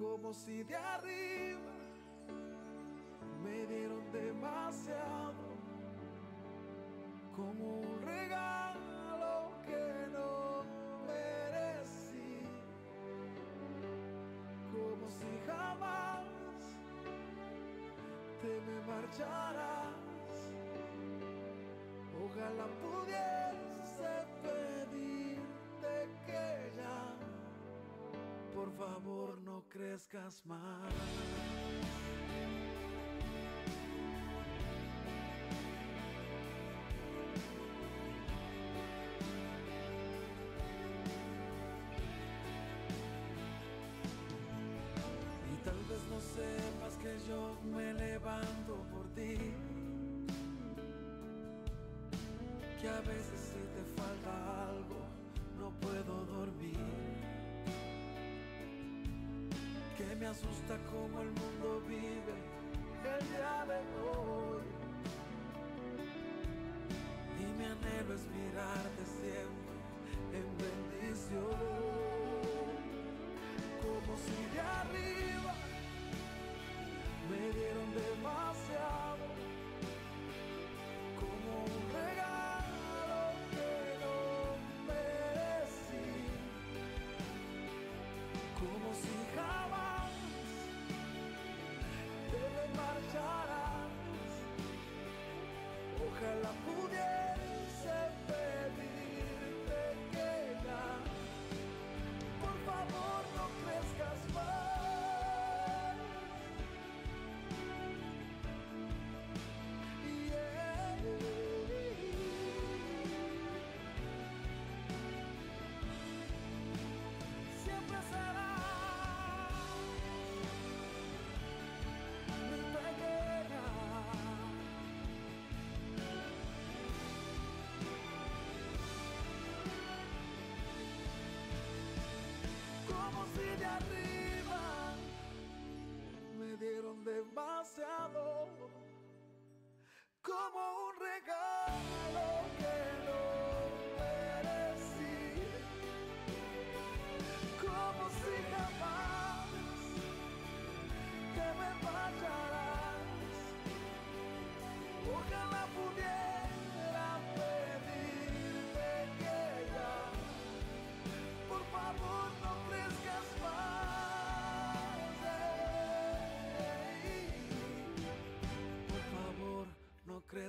como si de arriba me dieron demasiado, como un regalo que no merecí, como si jamás te me marcharas. Ojalá pudiese pedirte que ya por favor no crezcas más. Y tal vez no sepas que yo me levanto por ti. Que a veces si te falta algo no puedo dormir que me asusta como el mundo vive el día de hoy. Y mi anhelo es mirarte siempre en bendición, como si de arriba me dieron demasiado, de arriba. Me dieron demasiado, como un regalo que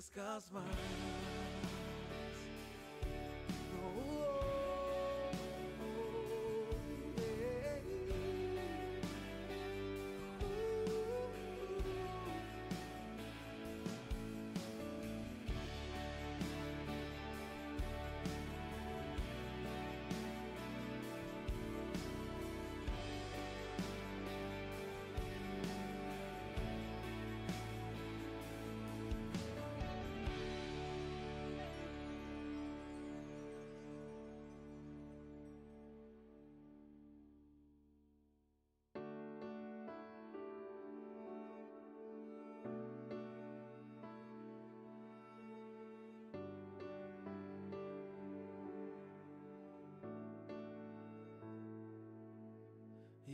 no crezcas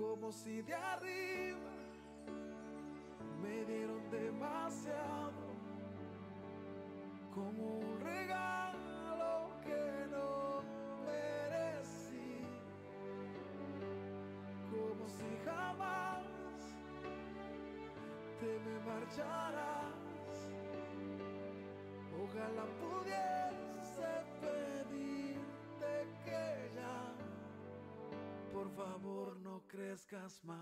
como si de arriba me dieron demasiado, como un regalo que no merecí, como si jamás te me marcharás. Ojalá pudiese pedirte que ya, por favor, no crezcas más.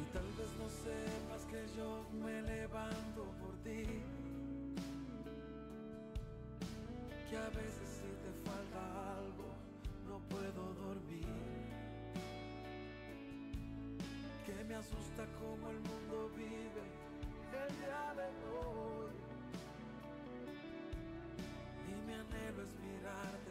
Y tal vez no sepas que yo me levanto por ti. Que a veces me asusta como el mundo vive el día de hoy. Y mi anhelo es mirarte